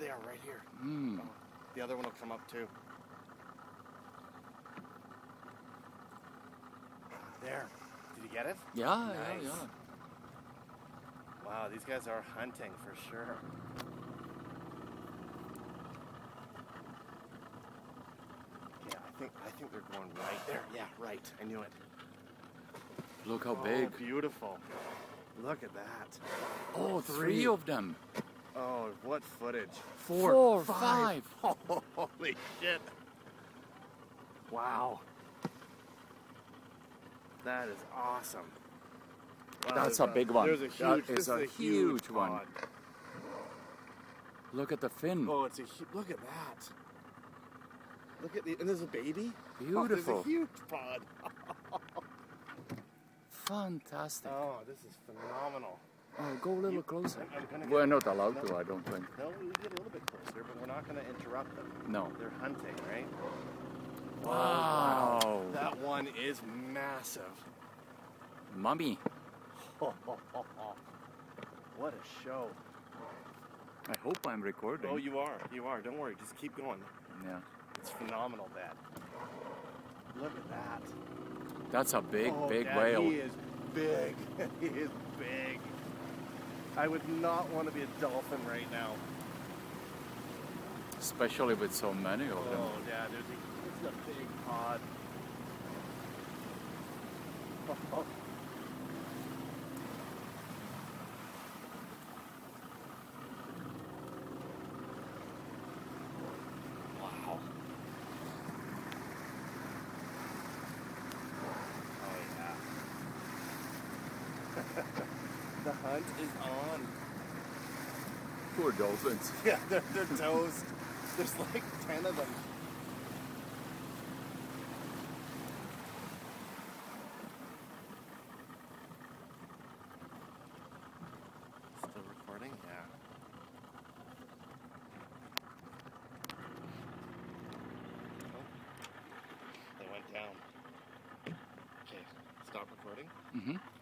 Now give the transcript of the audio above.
they are, right here. Oh, the other one will come up too. There. Did you get it? Yeah, Nice. yeah, yeah. Wow, these guys are hunting for sure. Yeah, I think I think they're going right there. Yeah, right. I knew it. Look how Oh, big. beautiful. Look at that. Oh, three. three of them. Oh, what footage. Four, Four, five. Holy shit. Wow. That is awesome. Wow, That's a big one. There's a That huge, is this a huge one. Look at the fin. Oh, it's a hu- look at that. Look at the and there's a baby. Oh, Beautiful. there's a huge pod. Fantastic. Oh, this is phenomenal. Oh, go a little You- closer. I'm- I'm gonna We're not allowed to, I don't think. No, we get a little bit closer, but we're not going to interrupt them. No. They're hunting, right? Wow. That one is massive. Mummy. What a show. I hope I'm recording. Oh, you are. You are. Don't worry. Just keep going. Yeah. It's phenomenal, Dad. Look at that. That's a big, Oh, big Dad, whale. He is big. he is big. I would not want to be a dolphin right now. Especially with so many of them. Oh, yeah, there's a, it's a big pod. wow. Oh, yeah. the hunt is on. Poor dolphins. Yeah, they're, they're toast. There's like 10 of them. Still recording? Yeah. Oh, they went down. Okay, stop recording. Mm-hmm.